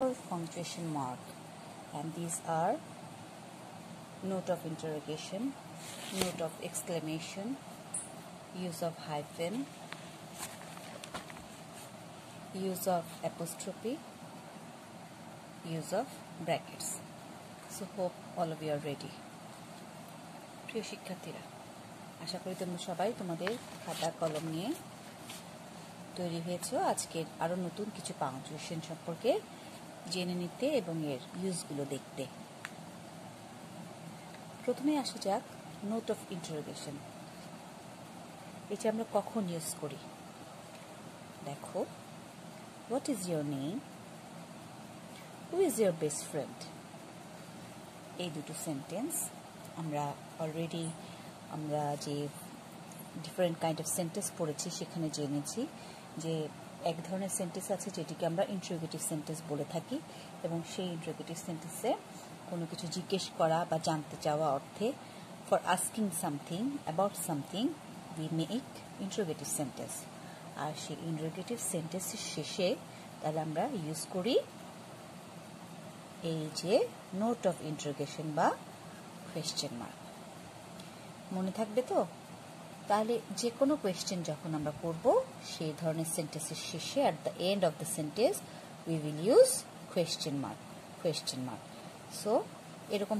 punctuation mark and these are note of interrogation, note of exclamation, use of hyphen, use of apostrophe, use of brackets. So hope all of you are ready. প্রিয় শিক্ষার্থীরা আশা করি তোমরা সবাই তোমাদের খাতা কলম নিয়ে তৈরি হয়েছ আজকের আরও নতুন কিছু পাংচুয়েশন সম্পর্কে জেনে নিতে এবং এর ইউজগুলো দেখতে। প্রথমে আসা যাক নোট অফ ইন্টারোগেশন এটা আমরা কখন ইউজ করি? দেখো what is your name who is your best friend এই দুটো সেন্টেন্স আমরা অলরেডি আমরা যে ডিফারেন্ট কাইন্ড অফ সেন্টেন্স পড়েছি সেখানে জেনেছি যে এক ধরনের সেন্টেন্স আছে যেটিকে আমরা ইন্টারোগেটিভ সেন্টেন্স বলে থাকি এবং সেই ইন্টারোগেটিভ সেন্টেন্সে কোনো কিছু জিজ্ঞেস করা বা জানতে চাওয়া অর্থে for asking something about something we may make interrogative sentence আর সেই ইন্টারোগেটিভ সেন্টেন্সের শেষে তাহলে আমরা ইউজ করি এই যে নোট অফ ইন্টারোগেশন বা কোয়েশ্চেন মার্ক মনে থাকবে তো? তাহলে যে কোনো কোয়েশ্চেন যখন আমরা করব, সেই ধরনের সেন্টেন্সের শেষে at the end of the sentence we will use question mark question mark so এরকম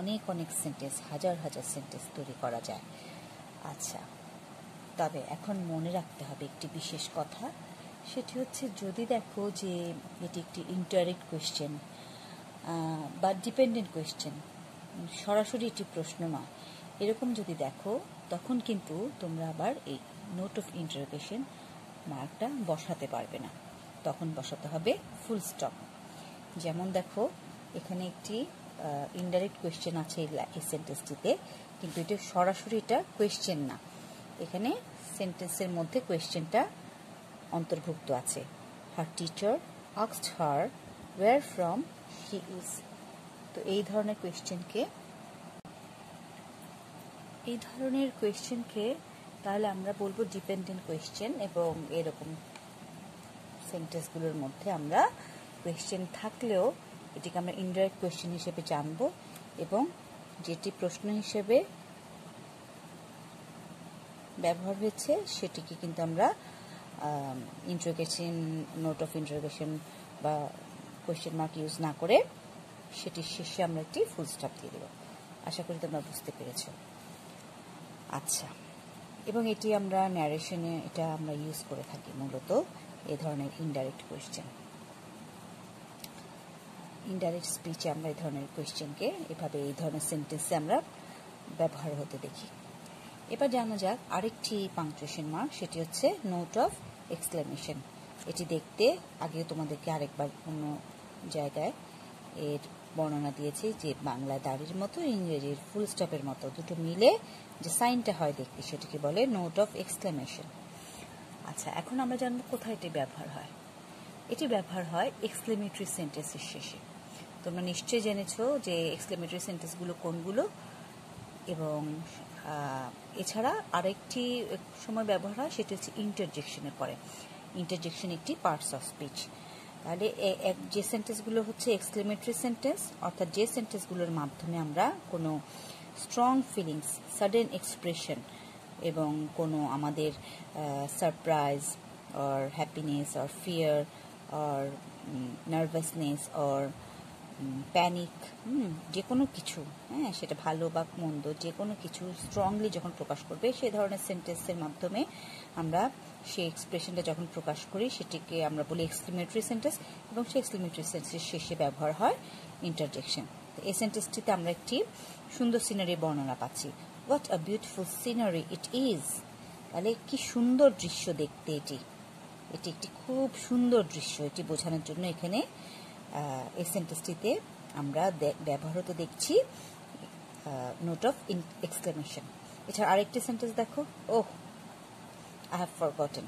অনেক অনেক সেন্টেন্স হাজার হাজার সেন্টেন্স তৈরি করা যায়। আচ্ছা তবে এখন মনে রাখতে হবে একটি বিশেষ কথা। সেটি হচ্ছে, যদি দেখো যে এটি একটি ইন্টারেক্ট কোয়েশ্চেন বা ডিপেন্ডেন্ট কোয়েশ্চেন সরাসরি একটি প্রশ্ন নয়। এরকম যদি দেখো তখন কিন্তু তোমরা আবার এই নোট অফ ইন্টারোগেশন মার্কটা বসাতে পারবে না। তখন বসাতে হবে ফুল স্টপ যেমন দেখো, এখানে একটি ইনডাইরেক্ট কোয়েশ্চেন আছে এই সেন্টেন্সটিতে কিন্তু এটা সরাসরি এটা কোয়েশ্চেন না। এখানে সেন্টেন্সের মধ্যে কোয়েশ্চেনটা অন্তর্ভুক্ত আছে। Her teacher আক্সড her where from he is তো এই ধরনের কোয়েশ্চেনকে এই ধরনের কোয়েশ্চেনকে তাহলে আমরা বলব ডিপেন্ডেন্ট কোয়েশ্চেন এবং এরকম সেন্টেন্সগুলোর মধ্যে আমরা কোয়েশ্চেন থাকলেও এটিকে আমরা ইনডাইরেক্ট কোয়েশ্চেন হিসেবে জানব এবং যেটি প্রশ্ন হিসেবে ব্যবহার হয়েছে সেটিকে কিন্তু আমরা ইন্টারোগেশন নোট অফ ইন্টারোগেশন বা কোয়েশ্চেন মার্ক ইউজ না করে সেটির শেষে আমরা একটি ফুল স্টপ দিয়ে দেব। আশা করি তোমরা বুঝতে পেরেছ। আচ্ছা। এবং এটি আমরা ন্যারেশনে এটা আমরা ইউজ করে থাকি মূলত এ ধরনের ইনডাইরেক্ট কোয়েশ্চেন ইনডাইরেক্ট স্পিচে আমরা এই ধরনের কোয়েশ্চেনকে এভাবে এই ধরনের সেন্টেন্সে আমরা ব্যবহার হতে দেখি। এবার জানা যাক আরেকটি পাংচুয়েশন মার্ক সেটি হচ্ছে নোট অফ এক্সক্লেমেশন এটি দেখতে আগে তোমাদেরকে আরেকবার অন্য জায়গায় এর বর্ণনা দিয়েছি যে বাংলায় দাড়ির মতো, ইংরেজির ফুল স্টপের মতো, দুটো মিলে যে সাইনটা হয় দেখতে, সেটিকে বলে নোট অফ এক্সক্লেমেশন আচ্ছা এখন আমরা জানব কোথায় এটি ব্যবহার হয়। এটি ব্যবহার হয় এক্সক্লেমেটরি সেন্টেন্সের শেষে। তোমরা নিশ্চয়ই জেনেছ যে এক্সক্লেমেটরি সেন্টেন্সগুলো কোনগুলো? এবং এছাড়া আরেকটি সময় ব্যবহার হয়, সেটি হচ্ছে ইন্টারজেকশনের পরে। ইন্টারজেকশন একটি পার্টস অফ স্পিচ তাহলে যে সেন্টেন্সগুলো হচ্ছে এক্সক্লেমেটরি সেন্টেন্স অর্থাৎ যে সেন্টেন্সগুলোর মাধ্যমে আমরা কোনো স্ট্রং ফিলিংস সাডেন এক্সপ্রেশন এবং কোনো আমাদের surprise or happiness or fear or nervousness or panic যে কোনো কিছু হ্যাঁ সেটা ভালো বা মন্দ, যে কোনো কিছু স্ট্রংলি যখন প্রকাশ করবে সেই ধরনের সেন্টেন্সের মাধ্যমে আমরা সেই এক্সপ্রেশনটা যখন প্রকাশ করি, সেটিকে আমরা বলি এক্সক্লিমেটরি সেন্টেন্স এবং সেই এক্সক্লিমেটরি সেন্টেন্সের শেষে ব্যবহার হয় ইন্টারজেকশন এই সেন্টেন্সটিতে আমরা একটি সুন্দর সিনারি বর্ণনা পাচ্ছি। What a beautiful scenery it is তাহলে কি সুন্দর দৃশ্য দেখতে এটি? এটি একটি খুব সুন্দর দৃশ্য। এটি বোঝানোর জন্য এখানে এই সেন্টেন্সটিতে আমরা ব্যবহার দেখছি নোট অফ এক্সক্লেমেশন এছাড়া আরেকটি সেন্টেন্স দেখো। ওহ আই হ্যাভ ফরগটেন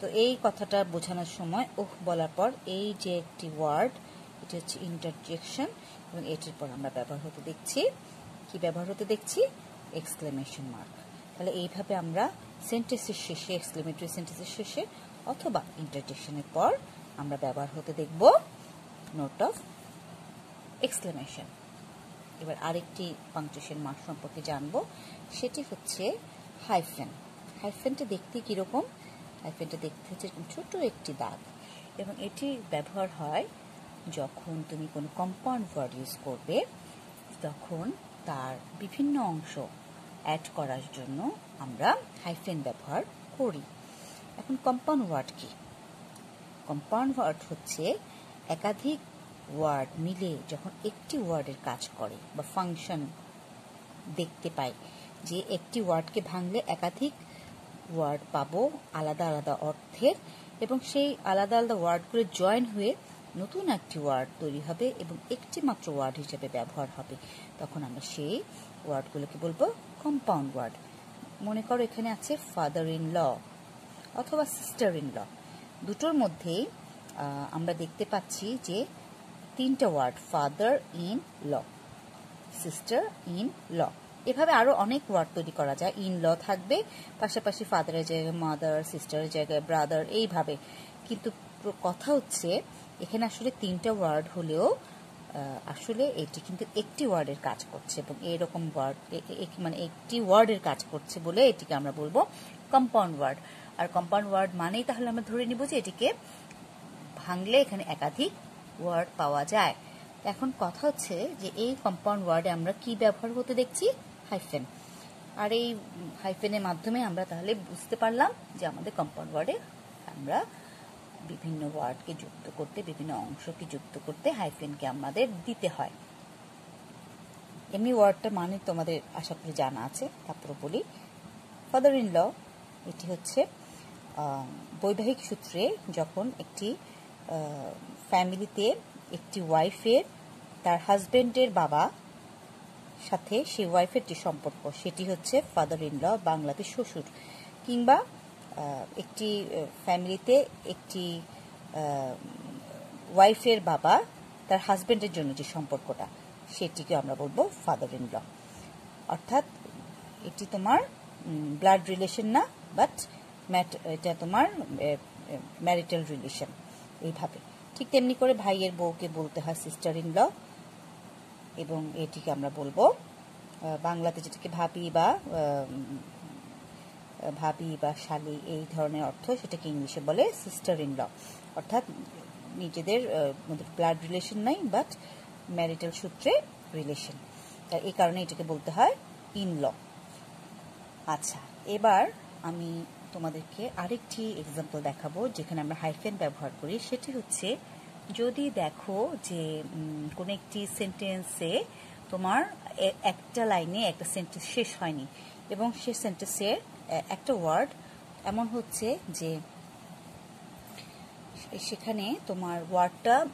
তো এই কথাটা বোঝানোর সময়, ওহ, বলার পর এই যে একটি ওয়ার্ড এটি হচ্ছে ইন্টারজেকশন এবং এটির পর আমরা ব্যবহার হতে দেখছি। কি ব্যবহার হতে দেখছি? এক্সক্লেমেশন মার্ক তাহলে এইভাবে আমরা সেন্টেন্সের শেষে এক্সক্লেমেটরি সেন্টেন্সের শেষে, অথবা ইন্টারজেকশনের পর আমরা ব্যবহার হতে দেখব। নোট অফ এক্সক্লেমেশন এবার আরেকটি পাংচুয়েশন মার্ক সম্পর্কে জানব, সেটি হচ্ছে হাইফেন হাইফেনটা দেখতে কীরকম? হাইফেনটা দেখতে হচ্ছে ছোট একটি দাগ। এবং এটি ব্যবহার হয় যখন তুমি কোনো কম্পাউন্ড ওয়ার্ড ইউজ করবে, তখন তার বিভিন্ন অংশ অ্যাড করার জন্য আমরা হাইফেন ব্যবহার করি। এখন কম্পাউন্ড ওয়ার্ড কি? কম্পাউন্ড ওয়ার্ড হচ্ছে একাধিক ওয়ার্ড মিলে যখন একটি ওয়ার্ডের কাজ করে বা ফাংশন দেখতে পাই যে একটি ওয়ার্ডকে ভাঙলে একাধিক ওয়ার্ড পাবো আলাদা আলাদা অর্থের এবং সেই আলাদা আলাদা ওয়ার্ডগুলো জয়েন হয়ে নতুন একটি ওয়ার্ড তৈরি হবে এবং একটি মাত্র ওয়ার্ড হিসেবে ব্যবহার হবে। তখন আমরা সেই ওয়ার্ডগুলোকে বলব কম্পাউন্ড ওয়ার্ড মনে করো এখানে আছে ফাদার ইন ল অথবা সিস্টার ইন ল দুটোর মধ্যেই আমরা দেখতে পাচ্ছি যে তিনটা word father in law sister in law এভাবে আরও অনেক ওয়ার্ড তৈরি করা যায়। ইন ল থাকবে, পাশাপাশি ফাদারের জায়গায় মাদার সিস্টারের জায়গায় ব্রাদার এইভাবে। কিন্তু কথা হচ্ছে, এখানে আসলে তিনটা ওয়ার্ড হলেও আসলে এটি কিন্তু একটি ওয়ার্ডের কাজ করছে এবং এরকম ওয়ার্ড মানে একটি ওয়ার্ডের কাজ করছে বলে এটিকে আমরা বলব কম্পাউন্ড ওয়ার্ড আর কম্পাউন্ড ওয়ার্ড মানেই তাহলে আমরা ধরে নিব যে এটিকে ভাঙলে এখানে একাধিক ওয়ার্ড পাওয়া যায়। এখন কথা হচ্ছে যে এই কম্পাউন্ড ওয়ার্ডে আমরা কি ব্যবহার হতে দেখছি? হাইফেন আর এই হাইফেনের মাধ্যমে আমরা তাহলে বুঝতে পারলাম যে আমাদের কম্পাউন্ড ওয়ার্ডে আমরা বিভিন্ন ওয়ার্ডকে যুক্ত করতে, বিভিন্ন অংশকে যুক্ত করতে হাইফেনকে আমাদের দিতে হয়। এমনি ওয়ার্ডটার মানে তোমাদের আশা করি জানা আছে তারপরে বলি। ফাদার ইন ল এটি হচ্ছে বৈবাহিক সূত্রে যখন একটি ফ্যামিলিতে একটি ওয়াইফের তার হাজবেন্ডের বাবা সাথে সেই ওয়াইফের যে সম্পর্ক, সেটি হচ্ছে ফাদার ইন ল বাংলাতে শ্বশুর কিংবা একটি ফ্যামিলিতে একটি ওয়াইফের বাবা, তার হাজব্যান্ডের জন্য যে সম্পর্কটা সেটিকে আমরা বলব ফাদার ইন ল অর্থাৎ, এটি তোমার ব্লাড রিলেশন না বাট ম্যাট এটা তোমার ম্যারিটাল রিলেশন এইভাবে। ঠিক তেমনি করে ভাইয়ের বউকে বলতে হয় সিস্টার ইন ল এবং এটিকে আমরা বলব বাংলাতে যেটাকে ভাবি বা ভাবি বা শালি এই ধরনের অর্থ সেটাকে ইংলিশে বলে সিস্টার ইন ল অর্থাৎ নিজেদের ব্লাড রিলেশন নাই বাট ম্যারিটাল সূত্রে রিলেশন এই কারণে এটাকে বলতে হয় ইন ল আচ্ছা এবার আমি তোমাদেরকে আরেকটি এক্সাম্পল দেখাবো, যেখানে আমরা হাইফেন ব্যবহার করি। সেটি হচ্ছে যদি দেখো যে কোনো একটি সেন্টেন্সে তোমার একটা লাইনে একটা সেন্টেন্স শেষ হয়নি এবং সে সেন্টেন্সের একটা ওয়ার্ড এমন হচ্ছে যে সেখানে তোমার ওয়ার্ডটা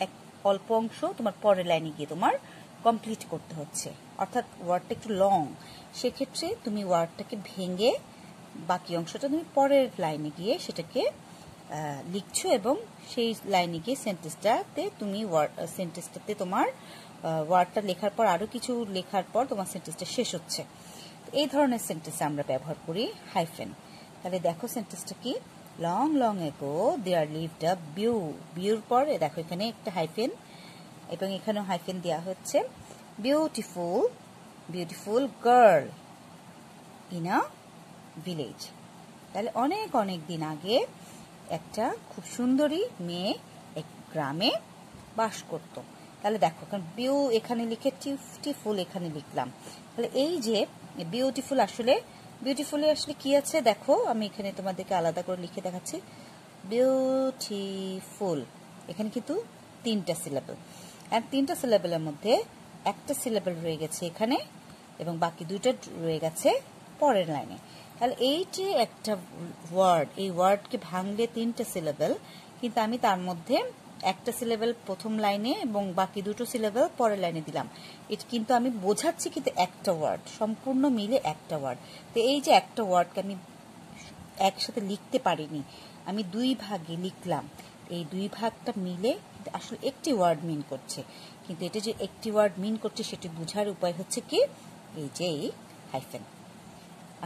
এক অল্প অংশ তোমার পরের লাইনে গিয়ে তোমার কমপ্লিট করতে হচ্ছে। অর্থাৎ ওয়ার্ডটা একটু লং সেক্ষেত্রে তুমি ওয়ার্ডটাকে ভেঙে বাকি অংশটা তুমি পরের লাইনে গিয়ে সেটাকে লিখছো এবং সেই লাইনে গিয়ে সেন্টেন্সটাতে তুমি সেন্টেন্সটাতে তোমার ওয়ার্ডটা লেখার পর আরও কিছু লেখার পর তোমার সেন্টেন্সটা শেষ হচ্ছে। এই ধরনের সেন্টেন্স আমরা ব্যবহার করি হাইফেন তাহলে দেখো সেন্টেন্সটা কি? Long long ago there lived আ বিউ বিউর পর, দেখো এখানে একটা হাইফেন এবং এখানেও হাইফেন দেওয়া হচ্ছে। Beautiful beautiful girl in a village তাহলে অনেক অনেক দিন আগে একটা খুব সুন্দরী মেয়ে এক গ্রামে বাস করত। তাহলে দেখো, কারণ বিউ এখানে লিখে টিউটিফুল এখানে লিখলাম। তাহলে এই যে বিউটিফুল আসলে বিউটিফুলে আসলে কি আছে দেখো, আমি এখানে তোমাদেরকে আলাদা করে লিখে দেখাচ্ছি। বিউটিফুল এখানে কিন্তু তিনটা সিলেবল আর তিনটা সিলেবলের মধ্যে একটা সিলেবল রয়ে গেছে এখানে, এবং বাকি দুইটা রয়ে গেছে পরের লাইনে তাহলে এই যে একটা ওয়ার্ড এই ওয়ার্ডকে ভাঙলে তিনটা সিলেবেল কিন্তু আমি তার মধ্যে একটা সিলেবেল প্রথম লাইনে এবং বাকি দুটো সিলেবেল পরের লাইনে দিলাম। এটা কিন্তু আমি বোঝাচ্ছি কিন্তু একটা ওয়ার্ড সম্পূর্ণ মিলে একটা ওয়ার্ড তো এই যে একটা ওয়ার্ডকে আমি একসাথে লিখতে পারিনি, আমি দুই ভাগে লিখলাম। এই দুই ভাগটা মিলে আসলে একটি ওয়ার্ড মিন করছে। কিন্তু এটা যে একটি ওয়ার্ড মিন করছে, সেটি বোঝার উপায় হচ্ছে কি? এই যে এই হাইফেন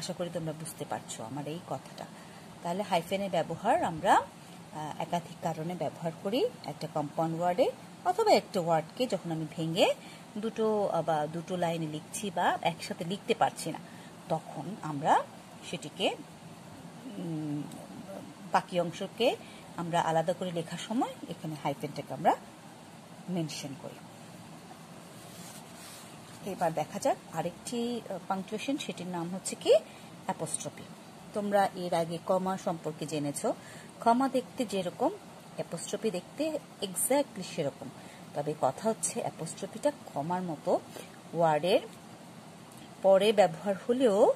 আশা করি তোমরা বুঝতে পারছ আমার এই কথাটা। তাহলে হাইফেনের ব্যবহার আমরা একাধিক কারণে ব্যবহার করি। একটা কম্পাউন্ড ওয়ার্ডে অথবা একটা ওয়ার্ডকে যখন আমি ভেঙে দুটো বা দুটো লাইনে লিখছি বা একসাথে লিখতে পারছি না, তখন আমরা সেটিকে বাকি অংশকে আমরা আলাদা করে লেখার সময় এখানে হাইফেনটাকে আমরা মেনশন করি। এবার দেখা যাক আরেকটি পাংচুয়েশন সেটির নাম হচ্ছে কি? অ্যাপোস্ট্রপি তোমরা এর আগে কমা সম্পর্কে জেনেছ। ক্ষমা দেখতে যেরকম অ্যাপোস্ট্রপি দেখতে এক্স্যাক্টলি সেরকম। তবে কথা হচ্ছে অ্যাপোস্ট্রপিটা কমার মতো। ওয়ার্ডের পরে ব্যবহার হলেও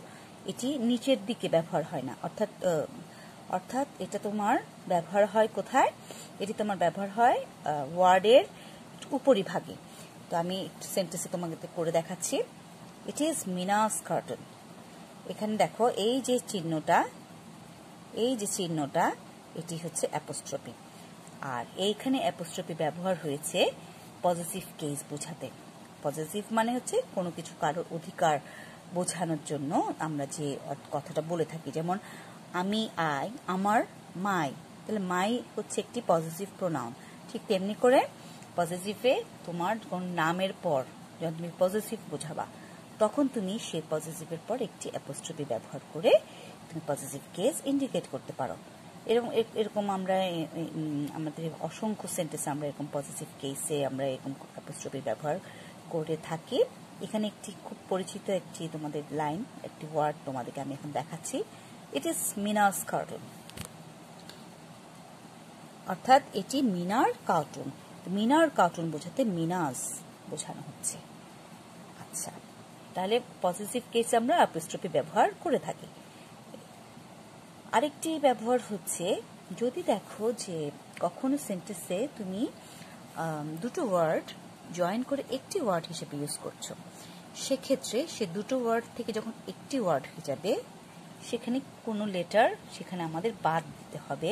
এটি নিচের দিকে ব্যবহার হয় না। অর্থাৎ অর্থাৎ এটা তোমার ব্যবহার হয় কোথায়? এটি তোমার ব্যবহার হয় ওয়ার্ডের উপরিভাগে। তো আমি সেন্টেন্সে তোমাকে করে দেখাচ্ছি। ইট ইজ মিনাস কার্টন এখানে দেখো, এই যে চিহ্নটা, এই যে চিহ্নটা, এটি হচ্ছে অ্যাপোস্ট্রপি। আর এইখানে অ্যাপোস্ট্রপি ব্যবহার হয়েছে পজিটিভ কেস বোঝাতে। পজিটিভ মানে হচ্ছে কোনো কিছু কারোর অধিকার বোঝানোর জন্য আমরা যে কথাটা বলে থাকি, যেমন আমি, আই, আমার, মাই। তাহলে মাই হচ্ছে একটি পজিটিভ প্রোনাউন ঠিক তেমনি করে পজিটিভে তোমার কোন নামের পর যখন তুমি পজিটিভ বোঝাবা, তখন তুমি সেই পজিটিভের পর একটি অ্যাপোস্ট্রপি ব্যবহার করে তুমি পজিটিভ কেস ইন্ডিকেট করতে পারো। এরকম এরকম আমরা আমাদের অসংখ্য সেন্টেন্সে আমরা এরকম পজিটিভ কেসে আমরা এরকম অ্যাপোস্ট্রপি ব্যবহার করে থাকি। এখানে একটি খুব পরিচিত একটি তোমাদের লাইন একটি ওয়ার্ড তোমাদেরকে আমি এখন দেখাচ্ছি। ইট ইজ মিনাস কার্টুন অর্থাৎ এটি মিনার কার্টুন মিনার কার্টুন বোঝাতে মিনাস বোঝানো হচ্ছে। আচ্ছা তাহলে পজিটিভ কেসে আমরা অ্যাপোস্ট্রপি ব্যবহার করে থাকি। আরেকটি ব্যবহার হচ্ছে, যদি দেখো যে কখনো সেন্টেন্সে তুমি দুটো ওয়ার্ড জয়েন করে একটি ওয়ার্ড হিসেবে ইউজ করছ, সেক্ষেত্রে সে দুটো ওয়ার্ড থেকে যখন একটি ওয়ার্ড হয়ে যাবে, সেখানে কোনো লেটার সেখানে আমাদের বাদ দিতে হবে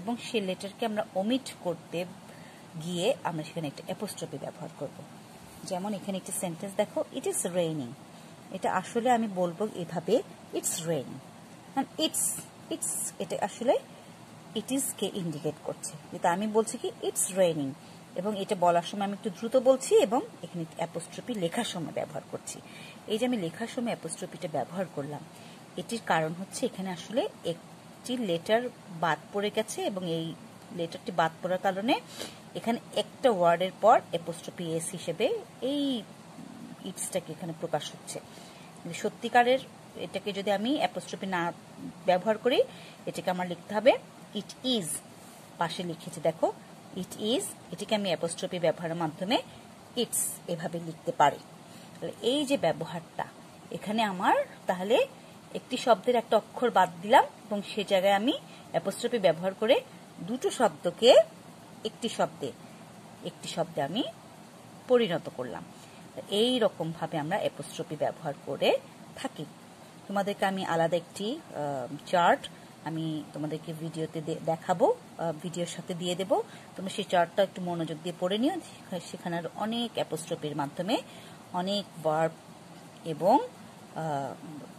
এবং সে লেটারকে আমরা ওমিট করতে গিয়ে আমরা সেখানে একটা অ্যাপোস্ট্রপি ব্যবহার করব। যেমন এখানে একটি সেন্টেন্স দেখো ইট ইজ রেইনিং এটা আসলে আমি বলব এভাবে ইটস রেইন ইটস ইটস এটা আসলে ইট ইজ কে ইন্ডিকেট করছে। যেটা আমি বলছি কি ইটস রেইনিং এবং এটা বলার সময় আমি একটু দ্রুত বলছি এবং এখানে অ্যাপোস্ট্রপি লেখার সময় ব্যবহার করছি। এই যে আমি লেখার সময় অ্যাপোস্ট্রপিটা ব্যবহার করলাম, এটির কারণ হচ্ছে এখানে আসলে একটি লেটার বাদ পড়ে গেছে এবং এই লেটারটি বাদ পড়ার কারণে এখানে একটা ওয়ার্ডের পর অ্যাপোস্ট্রপি এস হিসেবে এই ইটসটাকে এখানে প্রকাশ হচ্ছে। সত্যিকারের এটাকে যদি আমি অ্যাপোস্ট্রপি না ব্যবহার করি, এটাকে আমার লিখতে হবে ইট ইজ পাশে লিখেছে, দেখো ইট ইজ এটিকে আমি অ্যাপোস্ট্রপি ব্যবহারের মাধ্যমে ইটস এভাবে লিখতে পারি। তাহলে এই যে ব্যবহারটা, এখানে আমার তাহলে একটি শব্দের একটা অক্ষর বাদ দিলাম এবং সে জায়গায় আমি অ্যাপোস্ট্রপি ব্যবহার করে দুটো শব্দকে একটি শব্দে একটি শব্দে আমি পরিণত করলাম। এই রকম ভাবে আমরা অ্যাপোস্ট্রপি ব্যবহার করে থাকি। তোমাদেরকে আমি আলাদা একটি চার্ট আমি তোমাদেরকে ভিডিওতে দেখাবো ভিডিওর সাথে দিয়ে দেব। তোমরা সেই চার্টটা একটু মনোযোগ দিয়ে পড়ে নিও। সেখানে অনেক অ্যাপোস্ট্রপির মাধ্যমে অনেক ভার্ব এবং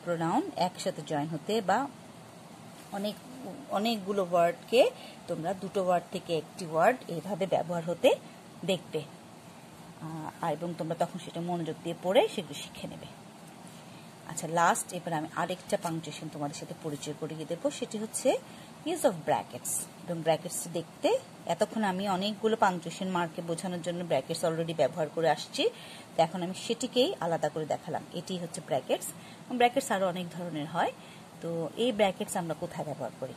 প্রোনাউন একসাথে জয়েন হতে বা অনেক, অনেকগুলো ওয়ার্ডকে তোমরা দুটো ওয়ার্ড থেকে একটি ওয়ার্ড এইভাবে ব্যবহার হতে দেখবে। এবং তোমরা তখন সেটা মনোযোগ দিয়ে পড়ে সেগুলো শিখে নেবে। আচ্ছা লাস্ট এবার আমি আরেকটা পাংচুয়েশন তোমাদের সাথে পরিচয় করিয়ে দেবো। সেটি হচ্ছে ইউজ অফ ব্র্যাকেটস এবং ব্র্যাকেটস দেখতে এতক্ষণ আমি অনেকগুলো পাংচুয়েশন মার্কে বোঝানোর জন্য ব্র্যাকেটস অলরেডি ব্যবহার করে আসছি। তো এখন আমি সেটিকেই আলাদা করে দেখালাম। এটি হচ্ছে ব্র্যাকেটস ব্র্যাকেটস আরও অনেক ধরনের হয়। তো এই ব্র্যাকেটস আমরা কোথায় ব্যবহার করি?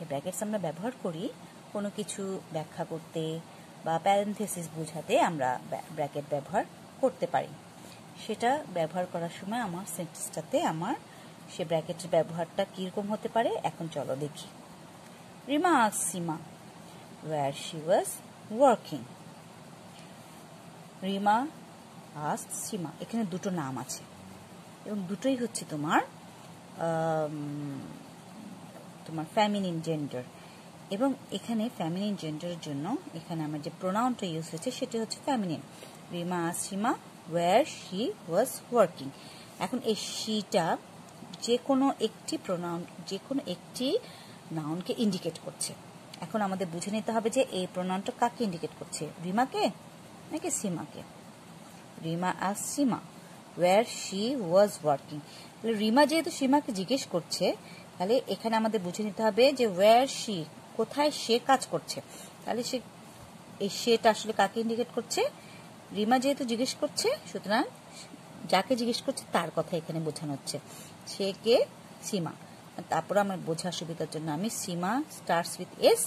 এই ব্র্যাকেটস আমরা ব্যবহার করি কোনো কিছু ব্যাখ্যা করতে বা প্যারেন্থেসিস বোঝাতে আমরা ব্র্যাকেট ব্যবহার করতে পারি। সেটা ব্যবহার করার সময় আমার সেন্টেন্সটাতে আমার সে ব্র্যাকেটের ব্যবহারটা কীরকম হতে পারে? এখন চলো দেখি। রিমা আস Sima where she was working Rima আস সীমা, এখানে দুটো নাম আছে। এবং দুটোই হচ্ছে তোমার তোমার ফ্যামিনিন জেন্ডার এবং এখানে ফ্যামিনিন জেন্ডারের জন্য এখানে আমার যে প্রোনাউনটা ইউজ হয়েছে সেটা হচ্ছে feminine Rima Asima where she was working এখন এই শিটা যে কোনো একটি প্রোনাউন যে কোনো একটি নাউনকে ইন্ডিকেট করছে। এখন আমাদের বুঝে নিতে হবে যে এই প্রোনাউনটা কাকে ইন্ডিকেট করছে? রিমাকে নাকি সীমাকে? রিমা আস Sima where she was working তাহলে রিমা যেহেতু সীমাকে জিজ্ঞেস করছে, তাহলে এখানে আমাদের বুঝে নিতে হবে যে ওয়ার শি কোথায় সে কাজ করছে। তাহলে সে, এই সেটা আসলে কাকে ইন্ডিকেট করছে? রিমা যেহেতু জিজ্ঞেস করছে, সুতরাং যাকে জিজ্ঞেস করছে তার কথা এখানে বোঝানো হচ্ছে। সে কে? সীমা। তারপর আমার বোঝার সুবিধার জন্য আমি সীমা স্টার্স উইথ এস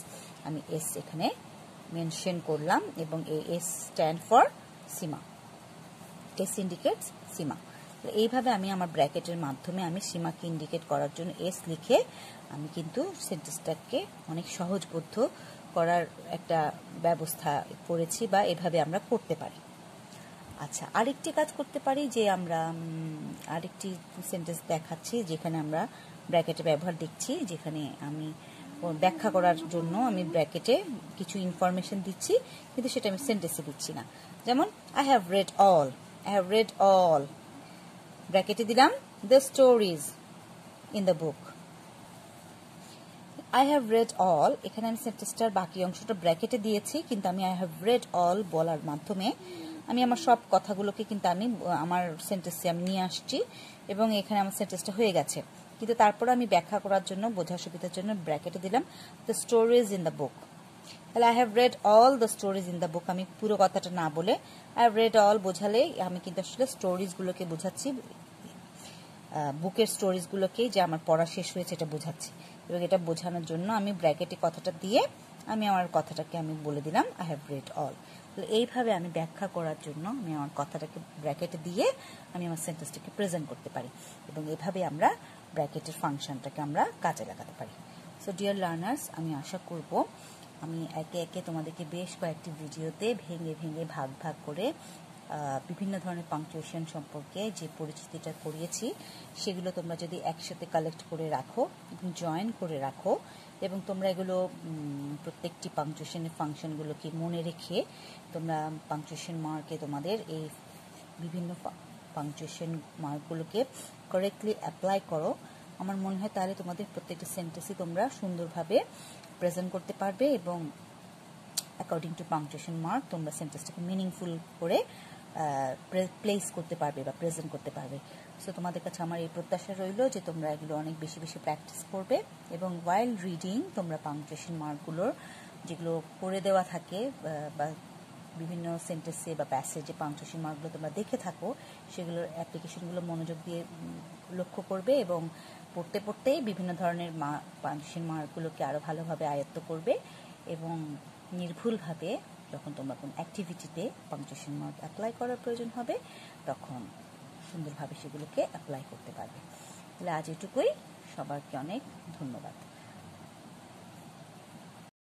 আমি এস এখানে মেনশন করলাম এবং এই S stand for Sima. S indicates Sima. এইভাবে আমি আমার ব্র্যাকেটের মাধ্যমে আমি সীমাকে ইন্ডিকেট করার জন্য এস লিখে আমি কিন্তু সেন্টেন্সটাকে অনেক সহজবোধ্য করার একটা ব্যবস্থা করেছি বা এভাবে আমরা করতে পারি। আচ্ছা আরেকটি কাজ করতে পারি যে আমরা আরেকটি সেন্টেন্স দেখাচ্ছি যেখানে আমরা ব্র্যাকেটে ব্যবহার দেখছি, যেখানে আমি ব্যাখ্যা করার জন্য আমি ব্র্যাকেটে কিছু ইনফরমেশন দিচ্ছি, কিন্তু সেটা আমি সেন্টেন্সে দিচ্ছি না। যেমন I have read all I have read all ব্র্যাকেটে দিলাম the stories in the book I have read all এখানে আমি সেন্টেন্সটার বাকি অংশটা ব্র্যাকেটে দিয়েছি, কিন্তু আমি আই হ্যাভ রেড অল বলার মাধ্যমে আমি আমার সব কথাগুলোকে কিন্তু আমি, আমার সেন্টেন্সে আমি নিয়ে আসছি, এবং এখানে আমার সেন্টেন্সটা হয়ে গেছে। কিন্তু তারপর আমি ব্যাখ্যা করার জন্য বোঝার সুবিধার জন্য ব্র্যাকেটে দিলাম the stories in the book তাহলে I have read all the stories in the book আমি পুরো কথাটা না বলে আই হ্যাভ রেড অল বোঝালে আমি কিন্তু আসলে স্টোরিজগুলোকে বোঝাচ্ছি বুকের স্টোরিজগুলোকেই যে আমার পড়া শেষ হয়েছে এটা বোঝাচ্ছি। এবং এটা বোঝানোর জন্য আমি ব্র্যাকেটে কথাটা দিয়ে আমি আমার কথাটাকে আমি বলে দিলাম আই হ্যাভ রেড অল এইভাবে আমি ব্যাখ্যা করার জন্য আমি আমার কথাটাকে ব্র্যাকেটে দিয়ে আমি আমার সেন্টেন্সটাকে প্রেজেন্ট করতে পারি। এবং এভাবে আমরা ব্র্যাকেটের ফাংশনটাকে আমরা কাজে লাগাতে পারি। সো ডিয়ার লার্নার্স আমি আশা করব আমি একে একে তোমাদেরকে বেশ কয়েকটি ভিডিওতে ভেঙে ভেঙে ভাগ ভাগ করে বিভিন্ন ধরনের পাংচুয়েশন সম্পর্কে যে পরিচিতিটা করিয়েছি, সেগুলো তোমরা যদি একসাথে কালেক্ট করে রাখো জয়েন করে রাখো, এবং তোমরা এগুলো প্রত্যেকটি পাংচুয়েশনের ফাংশনগুলোকে মনে রেখে তোমরা পাংচুয়েশন মার্কে তোমাদের এই বিভিন্ন পাংচুয়েশন মার্কগুলোকে কারেক্টলি অ্যাপ্লাই করো। আমার মনে হয় তাহলে তোমাদের প্রত্যেকটা সেন্টেন্সই তোমরা সুন্দরভাবে প্রেজেন্ট করতে পারবে এবং অ্যাকর্ডিং টু পাংচুয়েশন মার্ক তোমরা সেন্টেন্সটাকে মিনিংফুল করে প্লেস করতে পারবে বা প্রেজেন্ট করতে পারবে। সো তোমাদের কাছে আমার এই প্রত্যাশা রইল যে তোমরা এগুলো অনেক বেশি বেশি প্র্যাকটিস করবে এবং ওয়াইল রিডিং তোমরা পাংচুয়েশন মার্কগুলোর যেগুলো করে দেওয়া থাকে বা বিভিন্ন সেন্টেন্সে বা প্যাসেজে পাংচুয়েশন মার্কগুলো তোমরা দেখে থাকো, সেগুলোর অ্যাপ্লিকেশনগুলো মনোযোগ দিয়ে লক্ষ্য করবে এবং পড়তে পড়তেই বিভিন্ন ধরনের মা, মানুষের মার্কগুলোকে আরও ভালোভাবে আয়ত্ত করবে এবং নির্ভুলভাবে যখন তোমরা কোনো অ্যাক্টিভিটিতে পাংচুয়েশন মার্ক অ্যাপ্লাই করার প্রয়োজন হবে, তখন সুন্দরভাবে সেগুলোকে অ্যাপ্লাই করতে পারবে। তাহলে আজ এটুকুই। সবাইকে অনেক ধন্যবাদ।